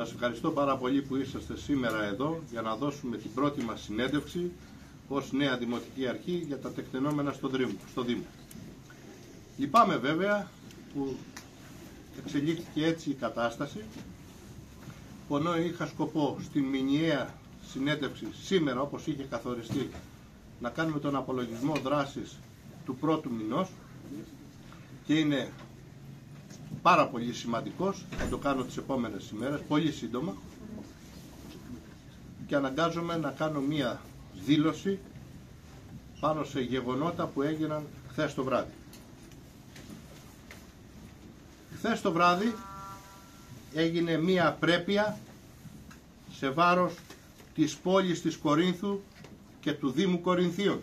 Σας ευχαριστώ πάρα πολύ που είσαστε σήμερα εδώ για να δώσουμε την πρώτη μας συνέντευξη ως νέα Δημοτική Αρχή για τα τεκτενόμενα στο Δήμο. Στο Δήμο. Λυπάμαι βέβαια που εξελίχθηκε έτσι η κατάσταση ενώ είχα σκοπό στην μηνιαία συνέντευξη σήμερα όπως είχε καθοριστεί να κάνουμε τον απολογισμό δράσης του πρώτου μηνός και είναι πάρα πολύ σημαντικός, θα το κάνω τις επόμενες ημέρες, πολύ σύντομα και αναγκάζομαι να κάνω μία δήλωση πάνω σε γεγονότα που έγιναν χθες το βράδυ. Χθες το βράδυ έγινε μία πρέπεια σε βάρος της πόλης της Κορίνθου και του Δήμου Κορινθίων.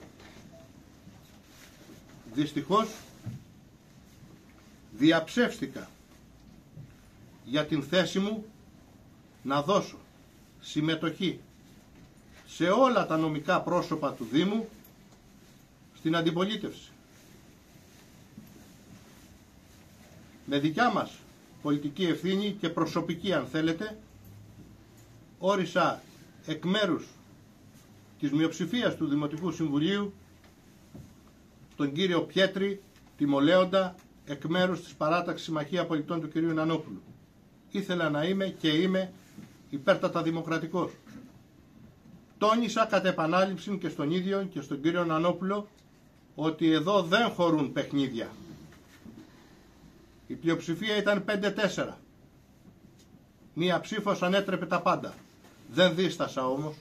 Δυστυχώς διαψεύστηκα για την θέση μου να δώσω συμμετοχή σε όλα τα νομικά πρόσωπα του Δήμου στην αντιπολίτευση. Με δικιά μας πολιτική ευθύνη και προσωπική αν θέλετε όρισα εκ μέρους της μειοψηφίας του Δημοτικού Συμβουλίου τον κύριο Πιέτρη Τιμολέοντα εκ μέρους της παράταξης Συμμαχία Πολιτών του κυρίου Νανόπουλου. Ήθελα να είμαι και είμαι υπέρτατα δημοκρατικός. Τόνισα κατά επανάληψη και στον ίδιο και στον κύριο Νανόπουλο ότι εδώ δεν χωρούν παιχνίδια. Η πλειοψηφία ήταν 5-4. Μία ψήφος ανέτρεπε τα πάντα. Δεν δίστασα όμως.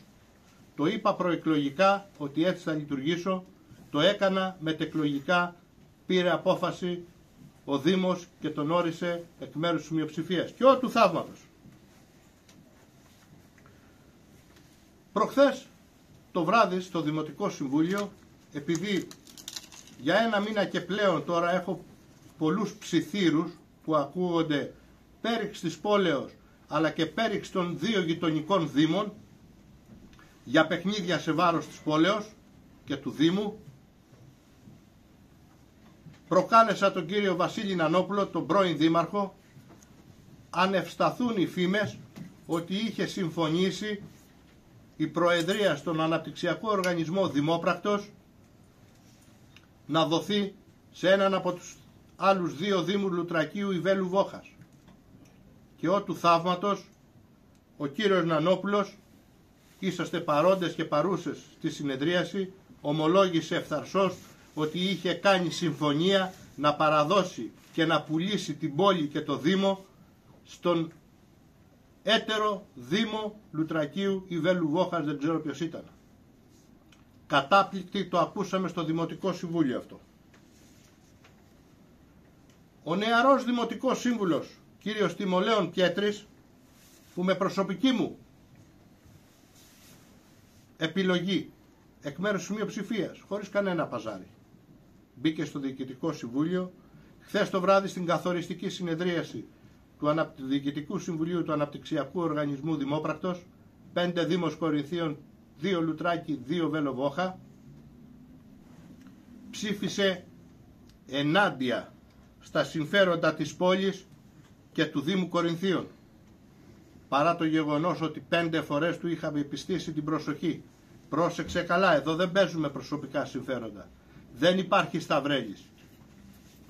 Το είπα προεκλογικά ότι έτσι θα λειτουργήσω. Το έκανα μετεκλογικά. Πήρε απόφαση ο Δήμος και τον όρισε εκ μέρους της μειοψηφίας. Και ό, του θαύματος. Προχθές το βράδυ στο Δημοτικό Συμβούλιο, επειδή για ένα μήνα και πλέον τώρα έχω πολλούς ψιθύρους που ακούγονται πέριξ της πόλεως αλλά και πέριξ των δύο γειτονικών δήμων για παιχνίδια σε βάρος της πόλεως και του Δήμου προκάλεσα τον κύριο Βασίλη Νανόπουλο, τον πρώην δήμαρχο, αν ευσταθούν οι φήμες ότι είχε συμφωνήσει η Προεδρία στον Αναπτυξιακό Οργανισμό Δημόπρακτος να δοθεί σε έναν από τους άλλους δύο δήμους Λουτρακίου Ιβέλου Βόχας. Και ό του θαύματος ο κύριος Νανόπουλος, είσαστε παρόντες και παρούσες στη συνεδρίαση, ομολόγησε ευθαρσός ότι είχε κάνει συμφωνία να παραδώσει και να πουλήσει την πόλη και το Δήμο στον έτερο Δήμο Λουτρακίου ή Βέλου Βόχας, δεν ξέρω ποιος ήταν. Κατάπληκτη το ακούσαμε στο Δημοτικό Συμβούλιο αυτό. Ο νεαρός Δημοτικός Σύμβουλος, κύριος Τιμολέων Πιέτρης, που με προσωπική μου επιλογή εκ μέρους της μειοψηφίας, χωρίς κανένα παζάρι, μπήκε στο Διοικητικό Συμβούλιο. Χθες το βράδυ στην καθοριστική συνεδρίαση του Διοικητικού Συμβουλίου του Αναπτυξιακού Οργανισμού Δημόπρακτος, πέντε Δήμος Κορινθίων, δύο Λουτράκι, δύο Βέλοβόχα, ψήφισε ενάντια στα συμφέροντα της πόλης και του Δήμου Κορινθίων. Παρά το γεγονός ότι πέντε φορές του είχαμε επιστήσει την προσοχή. Πρόσεξε καλά, εδώ δεν παίζουμε προσωπικά συμφέροντα δεν υπάρχει Σταυρέλης.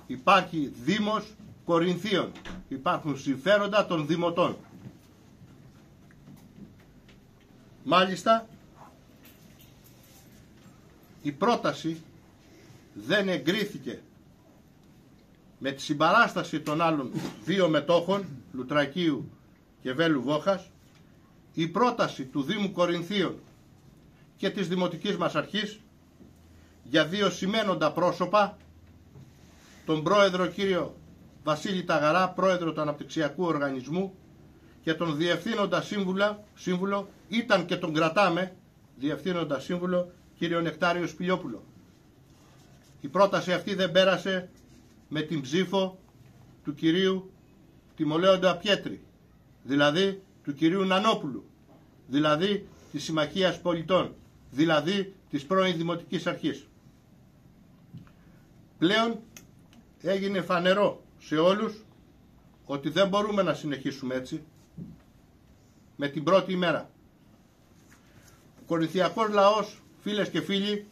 Υπάρχει Δήμος Κορινθίων. Υπάρχουν συμφέροντα των Δημοτών. Μάλιστα, η πρόταση δεν εγκρίθηκε με τη συμπαράσταση των άλλων δύο μετόχων, Λουτρακίου και Βέλου Βόχας, η πρόταση του Δήμου Κορινθίων και της Δημοτικής μας Αρχής για δύο σημαίνοντα πρόσωπα, τον πρόεδρο κύριο Βασίλη Ταγαρά, πρόεδρο του Αναπτυξιακού Οργανισμού και τον διευθύνοντα σύμβουλο, σύμβουλο ήταν και τον κρατάμε, διευθύνοντα σύμβουλο κύριο Νεκτάριο Σπηλιόπουλο. Η πρόταση αυτή δεν πέρασε με την ψήφο του κυρίου Τιμολέοντα Πιέτρη, δηλαδή του κυρίου Νανόπουλου, δηλαδή της Συμμαχίας Πολιτών, δηλαδή της πρώην Δημοτικής Αρχής πλέον έγινε φανερό σε όλους ότι δεν μπορούμε να συνεχίσουμε έτσι. με την πρώτη ημέρα. Ο Κορινθιακός λαός, φίλες και φίλοι,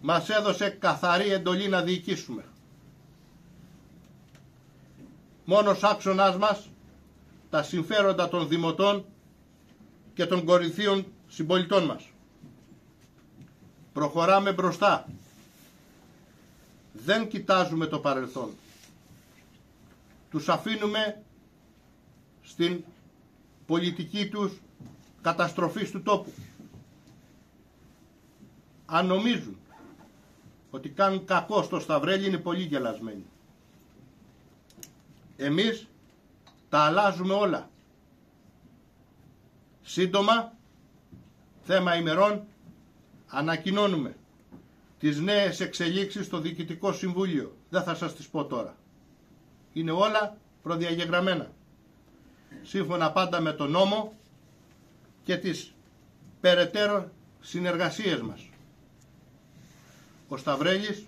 μας έδωσε καθαρή εντολή να διοικήσουμε. Μόνος άξονάς μας τα συμφέροντα των δημοτών και των κορυφαίων συμπολιτών μας. Προχωράμε μπροστά. Δεν κοιτάζουμε το παρελθόν. Τους αφήνουμε στην πολιτική τους καταστροφής του τόπου. Αν νομίζουν ότι κάνουν κακό στο Σταυρέλι είναι πολύ γελασμένοι. Εμείς τα αλλάζουμε όλα. Σύντομα, θέμα ημερών, ανακοινώνουμε τις νέες εξελίξεις στο Διοικητικό Συμβούλιο. Δεν θα σας τις πω τώρα. Είναι όλα προδιαγεγραμμένα. Σύμφωνα πάντα με τον νόμο και τις περαιτέρω συνεργασίες μας. Ο Σταυρέλης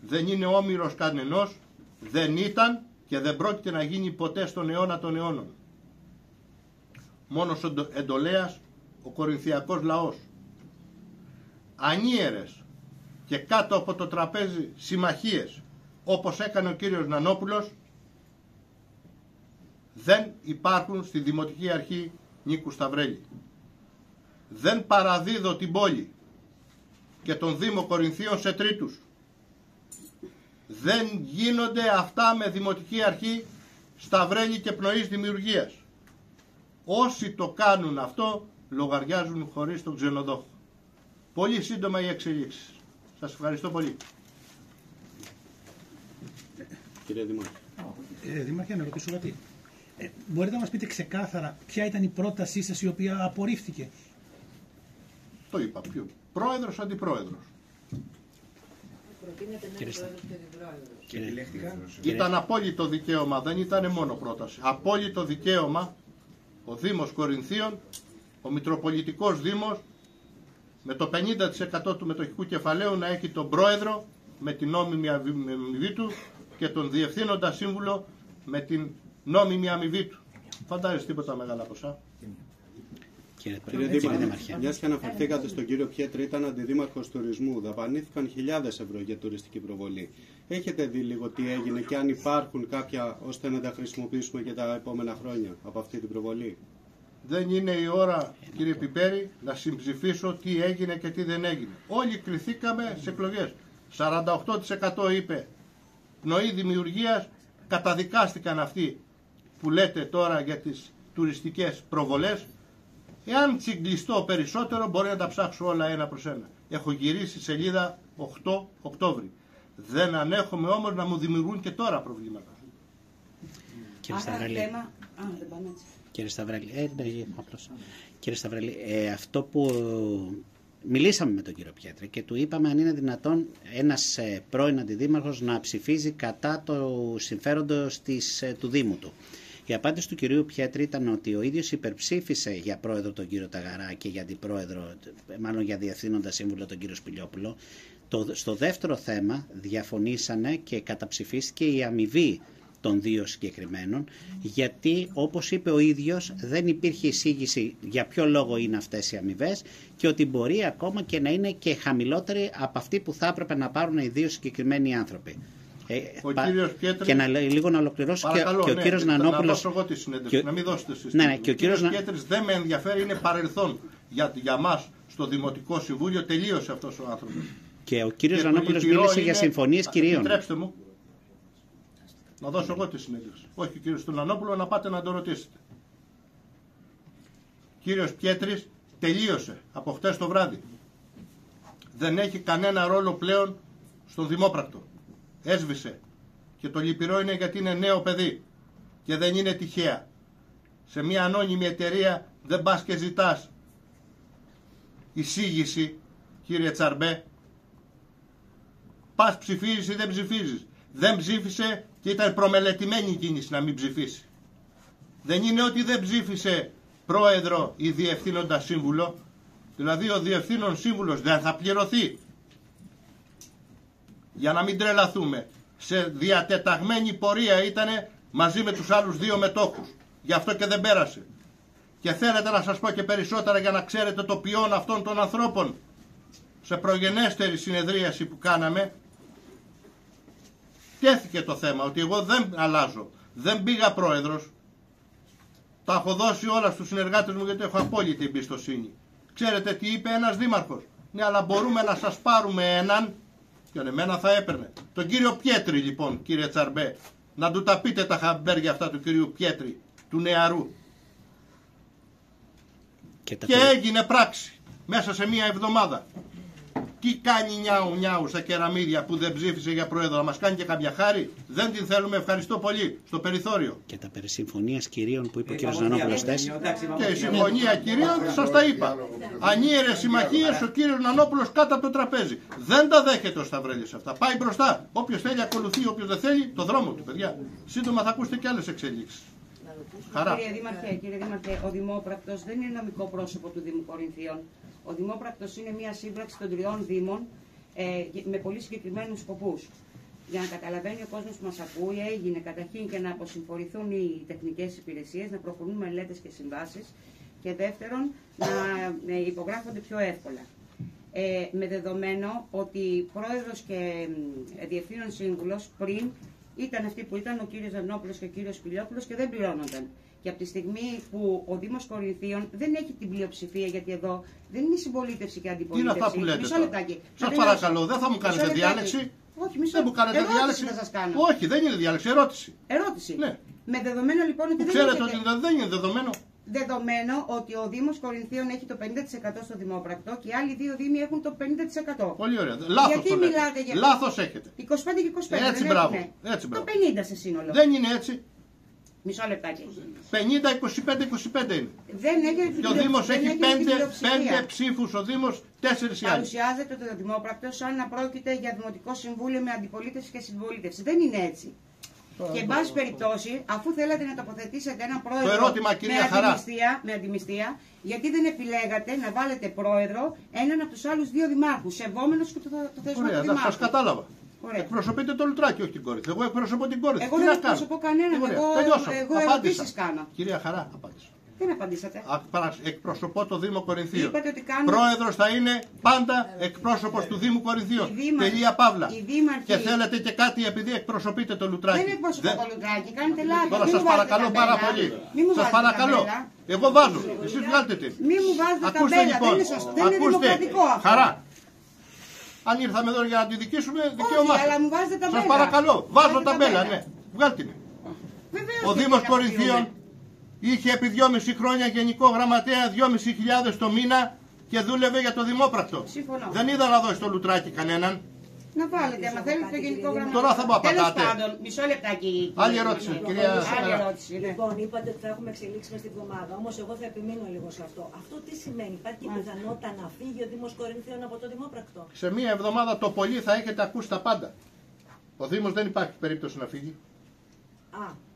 δεν είναι όμοιρος κανενός, δεν ήταν και δεν πρόκειται να γίνει ποτέ στον αιώνα των αιώνων. Μόνος ο εντολέας, ο κορινθιακός λαός. Ανίερες και κάτω από το τραπέζι συμμαχίες, όπως έκανε ο κύριος Νανόπουλος, δεν υπάρχουν στη Δημοτική Αρχή Νίκου Σταυρέλη. Δεν παραδίδω την πόλη και τον Δήμο Κορινθίων σε τρίτους. Δεν γίνονται αυτά με Δημοτική Αρχή Σταυρέλη και Πνοής Δημιουργίας. Όσοι το κάνουν αυτό λογαριάζουν χωρίς τον ξενοδόχο. Πολύ σύντομα οι εξελίξεις. Σας ευχαριστώ πολύ. Κύριε Δημάρχη. Ε, Δημάρχη, να ρωτήσω κάτι. Ε, μπορείτε να μας πείτε ξεκάθαρα ποια ήταν η πρότασή σας η οποία απορρίφθηκε; Το είπα. Ποιο; Πρόεδρος, αντιπρόεδρος. Ήταν απόλυτο δικαίωμα, δεν ήταν μόνο πρόταση. Απόλυτο δικαίωμα ο Δήμος Κορινθίων, ο Μητροπολιτικός Δήμος, με το 50% του μετοχικού κεφαλαίου να έχει τον πρόεδρο με την νόμιμη αμοιβή του και τον διευθύνοντα σύμβουλο με την νόμιμη αμοιβή του. Φαντάζεσαι τίποτα μεγάλα ποσά. Κύριε, Κύριε Δήμαρχε, μιας και αναφερθήκατε στον κύριο Πιέτρη, ήταν αντιδήμαρχος τουρισμού. Δαπανήθηκαν χιλιάδες ευρώ για τουριστική προβολή. Έχετε δει λίγο τι έγινε και αν υπάρχουν κάποια ώστε να τα χρησιμοποιήσουμε και τα επόμενα χρόνια από αυτή την προβολή; Δεν είναι η ώρα, κύριε Πιπέρη, να συμψηφίσω τι έγινε και τι δεν έγινε. Όλοι κρυθήκαμε σε εκλογές. 48% είπε πνοή δημιουργίας, καταδικάστηκαν αυτοί που λέτε τώρα για τις τουριστικές προβολές Εάν τσιγκλιστώ περισσότερο μπορεί να τα ψάξω όλα ένα προς ένα. Έχω γυρίσει σελίδα 8 Οκτώβρη. Δεν ανέχομαι όμως να μου δημιουργούν και τώρα προβλήματα. Κύριε Σταυρέλη, κύριε Σταυρέλη, ε, ναι, απλώς. Κύριε Σταυρέλη, ε, αυτό που μιλήσαμε με τον κύριο Πιέτρη και του είπαμε αν είναι δυνατόν ένας ε, πρώην αντιδήμαρχος να ψηφίζει κατά το συμφέροντος της, ε, του Δήμου του. Η απάντηση του κυρίου Πιέτρη ήταν ότι ο ίδιος υπερψήφισε για πρόεδρο τον κύριο Ταγαρά και για αντιπρόεδρο, μάλλον για διευθύνοντα σύμβουλο τον κύριο Σπηλιόπουλο. Το, στο δεύτερο θέμα διαφωνήσανε και καταψηφίστηκε η αμοιβή των δύο συγκεκριμένων γιατί όπως είπε ο ίδιος δεν υπήρχε εισήγηση για ποιο λόγο είναι αυτές οι αμοιβές και ότι μπορεί ακόμα και να είναι και χαμηλότεροι από αυτή που θα έπρεπε να πάρουν οι δύο συγκεκριμένοι άνθρωποι. Ε, ο πα... κύριος Πιέτρης... Και να λίγο να ολοκληρώσω Παρακαλώ, και, και ο ναι, κύριος να, Νανόπουλος... Να δώσω εγώ τη συνέντευξη, και... να μην δώσετε εσείς. Ναι, ναι, και ο, ο κύριος, κύριος Πιέτρης δεν με ενδιαφέρει, είναι παρελθόν για, για μας στο Δημοτικό Συμβούλιο, τελείωσε αυτός ο άνθρωπος. Και ο κύριος Νανόπουλος μίλησε είναι... για συμφωνίες κυρίων. Επιτρέψτε μου, να δώσω εγώ τη συνέντευξη. Όχι ο κύριος του Νανόπουλο, να πάτε να το ρωτήσετε. Κύριος Πιέτρης τελείωσε από χτες το βράδυ. Δεν έχει κανένα ρόλο πλέον στον Δημόπρακτο. Έσβησε. Και το λυπηρό είναι γιατί είναι νέο παιδί και δεν είναι τυχαία. Σε μια ανώνυμη εταιρεία δεν πας και ζητάς εισήγηση, κύριε Τσαρμπέ. Πας ψηφίζεις ή δεν ψηφίζεις. Δεν ψήφισε και ήταν προμελετημένη η κίνηση να μην ψηφίσει. Δεν είναι ότι δεν ψήφισε πρόεδρο ή διευθύνοντα σύμβουλο. Δηλαδή ο διευθύνων σύμβουλος δεν θα πληρωθεί. Για να μην τρελαθούμε σε διατεταγμένη πορεία ήταν μαζί με τους άλλους δύο μετόχους. Γι' αυτό και δεν πέρασε. Και θέλετε να σας πω και περισσότερα για να ξέρετε το ποιόν αυτών των ανθρώπων σε προγενέστερη συνεδρίαση που κάναμε τέθηκε το θέμα ότι εγώ δεν αλλάζω, δεν πήγα πρόεδρος τα έχω δώσει όλα στους συνεργάτες μου γιατί έχω απόλυτη εμπιστοσύνη. Ξέρετε τι είπε ένας δήμαρχος; Ναι αλλά μπορούμε να σας πάρουμε έναν και εμένα θα έπαιρνε. Τον κύριο Πιέτρη λοιπόν κύριε Τσαρμπέ. Να του τα πείτε τα χαμπέρια αυτά του κυρίου Πιέτρη του νεαρού. Και, και έγινε πράξη μέσα σε μία εβδομάδα. Τι κάνει νιάου νιάου στα κεραμίδια που δεν ψήφισε για πρόεδρο, να μας κάνει και κάποια χάρη; Δεν την θέλουμε, ευχαριστώ πολύ. Στο περιθώριο. Και τα περί συμφωνίας κυρίων που είπε ο κ. Νανόπουλο Και η συμφωνία κυρίων, σας τα είπα. Ανίερε συμμαχίες ο κ. Νανόπουλος κάτω από το τραπέζι. Δεν τα δέχεται ο Σταυρέλης αυτά. Πάει μπροστά. Όποιος θέλει ακολουθεί, όποιος δεν θέλει, το δρόμο του, παιδιά. Σύντομα θα ακούσετε και άλλες εξελίξεις. Χαρά. Κύριε Δήμαρχε, κύριε Δήμαρχε, ο Δημόπρακτος δεν είναι νομικό πρόσωπο του Δήμου Κορινθίων. Ο Δημόπρακτος είναι μια σύμπραξη των τριών Δήμων ε, με πολύ συγκεκριμένους σκοπούς. Για να καταλαβαίνει ο κόσμος που μας ακούει, έγινε καταρχήν και να αποσυμφορηθούν οι τεχνικές υπηρεσίες, να προχωρούν μελέτες και συμβάσεις και δεύτερον να ε, υπογράφονται πιο εύκολα. Ε, με δεδομένο ότι πρόεδρος και ε, διευθύνων σύμβουλος πριν ήταν αυτοί που ήταν ο κύριος Ζανόπουλος και ο κύριος Πιλιόπουλος και δεν πληρώνονταν. Και από τη στιγμή που ο Δήμος Κορινθίων δεν έχει την πλειοψηφία, γιατί εδώ δεν είναι συμπολίτευση και αντιπολίτευση. Τι είναι αυτά που λέτε. Μισό λεπτάκι. Σα παρακαλώ, δεν θα μου κάνετε διάλεξη; Όχι, μισό Δεν μου κάνετε διάλεξη; Θα σας κάνω. Όχι, δεν είναι διάλεξη, ερώτηση. Ερώτηση. Ναι. Με δεδομένο λοιπόν ότι δεν Ξέρετε ότι δεν είναι δεδομένο; Δεδομένο ότι ο Δήμος Κορινθίων έχει το 50% στο Δημόπρακτο και οι άλλοι δύο Δήμοι έχουν το 50%. Πολύ ωραία. Λάθος Γιατί μιλάτε για. Λάθος έχετε. 25 και 25. Έτσι, μπράβο. Έτσι, μπράβο. Το 50 σε σύνολο. Δεν είναι έτσι. Μισό λεπτάκι. 50-25-25 είναι. Δεν έχει Και ο Δήμος έχει 5, 5 ψήφους, ο Δήμος 4 οι άλλοι. Παρουσιάζεται το Δημόπρακτος σαν να πρόκειται για Δημοτικό Συμβούλιο με αντιπολίτευση και συμπολίτευση. Δεν είναι έτσι. Και εν πάση περιπτώσει, αφού θέλατε να τοποθετήσετε ένα πρόεδρο ερώτημα, με, αντιμιστία, με αντιμιστία, γιατί δεν επιλέγατε να βάλετε πρόεδρο έναν από τους άλλους δύο δημάρχους, σεβόμενος και το, το θέσμα του δημάρχου. Σας κατάλαβα. Ωραία. Εκπροσωπείτε το λουτράκι, όχι την κόρη. Εγώ εκπροσωπώ την κόρη. Εγώ δεν εκπροσωπώ κανέναν. Εγώ, εγώ ερωτήσεις κάνω. Κυρία Χαρά, απάντησα. Δεν απαντήσατε. Εκπροσωπώ το Δήμο Κορινθίου. Είπατε ότι κάνουμε... Πρόεδρος θα είναι πάντα εκπρόσωπος του Δήμου Κορινθίου. Τελεία Παύλα. Και θέλετε και κάτι επειδή εκπροσωπείτε το Λουτράκι. Δεν εκπροσωπώ το Λουτράκι, κάνετε λάθος. Τώρα σας παρακαλώ πάρα πολύ. Σας παρακαλώ. Εγώ βάζω. Εσείς βγάλτε την. Μην μου βάζετε ταμπέλα. Λοιπόν. Δεν είναι σωστό. Δεν είναι δημοκρατικό αυτό. Χαρά. Αν ήρθαμε εδώ για να τη δικήσουμε, δικαίωμά Όχι, αλλά μου βάζετε ταμπέλα. Σας παρακαλώ, βάζω ταμπέλα, ναι. Βγάλτε την. Ο Δήμος Κορινθίων είχε επί 2,5 χρόνια γενικό γραμματέα 2.500 το μήνα και δούλευε για το Δημόπρακτο. Συμφωνώ. Δεν είδα να δώσει το λουτράκι κανέναν. Να βάλετε, άμα θέλετε το γενικό γραμματέα. Τώρα θα μου απαντάτε. πάντων, μισό λεπτάκι. Άλλη ερώτηση, κυρία Άλλη ερώτηση, ναι. Λοιπόν, είπατε ότι θα έχουμε εξελίξει μες στην εβδομάδα. Όμως, εγώ θα επιμείνω λίγο σε αυτό. Αυτό τι σημαίνει, υπάρχει πιθανότητα να φύγει ο Δήμος Κορινθίων από το Δημόπρακτο; Σε μία εβδομάδα το πολύ θα έχετε ακούσει τα πάντα. Ο Δήμος δεν υπάρχει περίπτωση να φύγει. Α.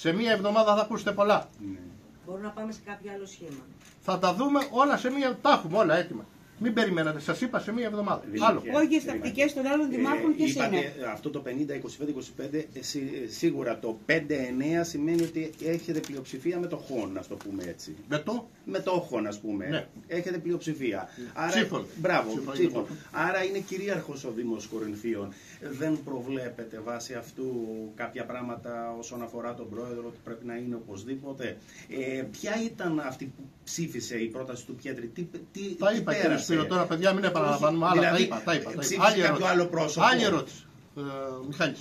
Σε μία εβδομάδα θα ακούσετε πολλά. Ναι. Μπορούμε να πάμε σε κάποιο άλλο σχήμα. Θα τα δούμε όλα σε μία. Τα έχουμε όλα έτοιμα. Μην περιμένατε, σας είπα σε μία εβδομάδα. Άλλο. Όχι στι τακτικέ των άλλων δημάρχων, ποιε είναι. Αυτό το 50-25-25, ε, σίγουρα το 5-9 σημαίνει ότι έχετε πλειοψηφία με το χόν, ας το πούμε έτσι. Με το; Με το χόν, ας πούμε. Ναι. Έχετε πλειοψηφία. Άρα, ψήφων. Μπράβο, ψήφων. Άρα είναι κυρίαρχος ο Δήμος Κορινθίων. Δεν προβλέπετε βάσει αυτού κάποια πράγματα όσον αφορά τον πρόεδρο ότι πρέπει να είναι οπωσδήποτε. Ε, ποια ήταν αυτή που ψήφισε η πρόταση του Πιέτρη, τι, τι, τα είπα, τι πέρασε; Κύριε, τώρα παιδιά μην επαναλαμβάνουμε άλλα, δηλαδή, τα είπα, τα είπα. Τα είπα. Άλλη ερώτηση. Άλλο πρόσωπο. Άλλη ερώτηση. Ε, Μιχάλης.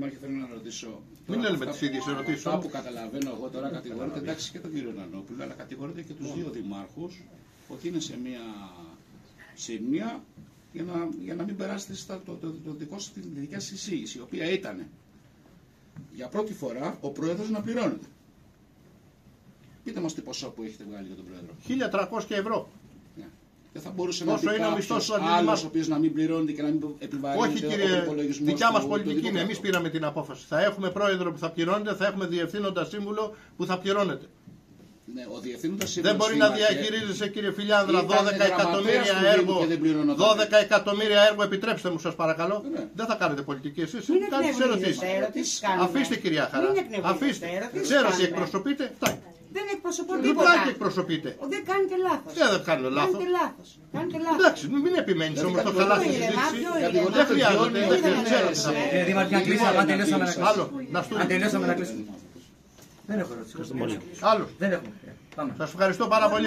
Μάχη, θέλω να ρωτήσω. Μην λέμε τις ίδιες ερωτήσεις. Αυτό που καταλαβαίνω εγώ τώρα κατηγορείται εντάξει και τον κύριο Νανόπουλο, αλλά κατηγορείται και τους δύο δημάρχους ότι είναι σε μια σημεία για να, για να μην περάσετε στο το, το, το, δικό σας την δικιά σας εισήγηση, η οποία ήταν για πρώτη φορά ο πρόεδρος να πληρώνεται. Πείτε μας τι ποσό που έχετε βγάλει για τον πρόεδρο. 1.300 ευρώ. Ναι. Δεν θα μπορούσε να πει κάποιος άλλος ο οποίος να μην πληρώνεται και να μην επιβαρύνεται Όχι κύριε, δικιά μας πολιτική είναι. Εμείς πήραμε την απόφαση. Θα έχουμε πρόεδρο που θα πληρώνεται, θα έχουμε διευθύνοντα σύμβουλο που θα πληρώνεται. Ναι, ο σύμβουλος δεν μπορεί να διαχειρίζεσαι κύριε Φιλιάνδρα 12 εκατομμύρια έργο. 12 εκατομμύρια έργο, επιτρέψτε μου σας παρακαλώ. Ναι. Δεν θα κάνετε πολιτική εσείς. Κάντε ερωτήσεις. Αφήστε κυρία Χαρά. Αφήστε. Ξέρω ότι εκπροσωπείτε. Δεν εκπροσωπώ τίποτα. τίποτα. Διπλάκι εκπροσωπείτε. Δεν κάνετε λάθος. Ε, δεν κάνω λάθος. Κάνετε λάθος. Κάνετε λάθος. Εντάξει, μην επιμένεις όμως το χαλάσει τη συζήτηση. Δεν χρειάζεται. Δεν ξέρω τι θα πω. Ε, Δήμαρχε, αν κλείσαμε, αν τελειώσαμε να Άλλο, κλείσουμε. να Αν στούμε. τελειώσαμε να κλείσουμε. Δεν έχω ερώτηση. Άλλο. Δεν έχουμε. Πάμε. Σας ευχαριστώ πάρα πολύ.